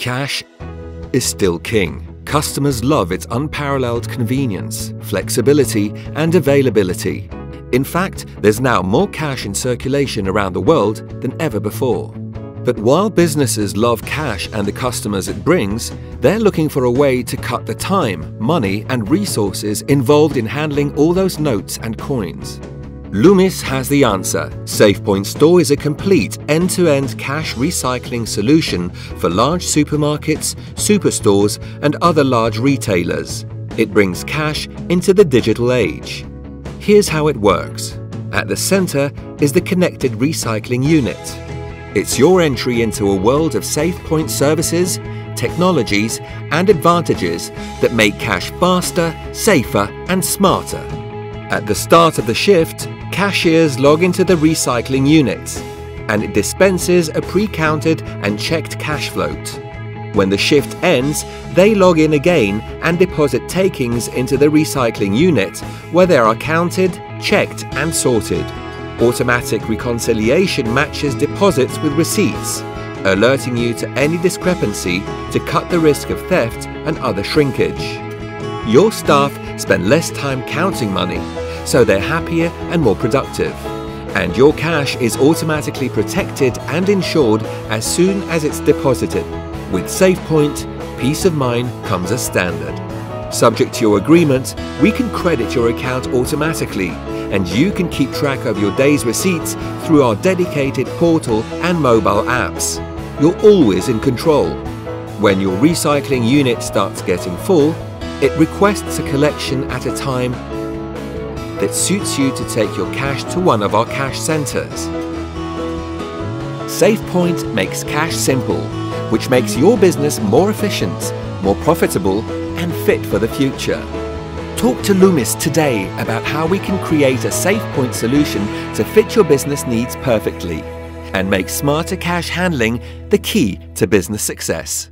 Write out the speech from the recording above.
Cash is still king. Customers love its unparalleled convenience, flexibility, and availability. In fact, there's now more cash in circulation around the world than ever before. But while businesses love cash and the customers it brings, they're looking for a way to cut the time, money, and resources involved in handling all those notes and coins. Loomis has the answer. SafePoint Store is a complete end-to-end cash recycling solution for large supermarkets, superstores and other large retailers. It brings cash into the digital age. Here's how it works. At the center is the connected recycling unit. It's your entry into a world of SafePoint services, technologies and advantages that make cash faster, safer and smarter. At the start of the shift, cashiers log into the recycling unit and it dispenses a pre-counted and checked cash float. When the shift ends, they log in again and deposit takings into the recycling unit where they are counted, checked and sorted. Automatic reconciliation matches deposits with receipts, alerting you to any discrepancy to cut the risk of theft and other shrinkage. Your staff spend less time counting money, so they're happier and more productive. And your cash is automatically protected and insured as soon as it's deposited. With SafePoint, peace of mind comes as standard. Subject to your agreement, we can credit your account automatically, and you can keep track of your day's receipts through our dedicated portal and mobile apps. You're always in control. When your recycling unit starts getting full, it requests a collection at a time that suits you to take your cash to one of our cash centres. SafePoint makes cash simple, which makes your business more efficient, more profitable and fit for the future. Talk to Loomis today about how we can create a SafePoint solution to fit your business needs perfectly and make smarter cash handling the key to business success.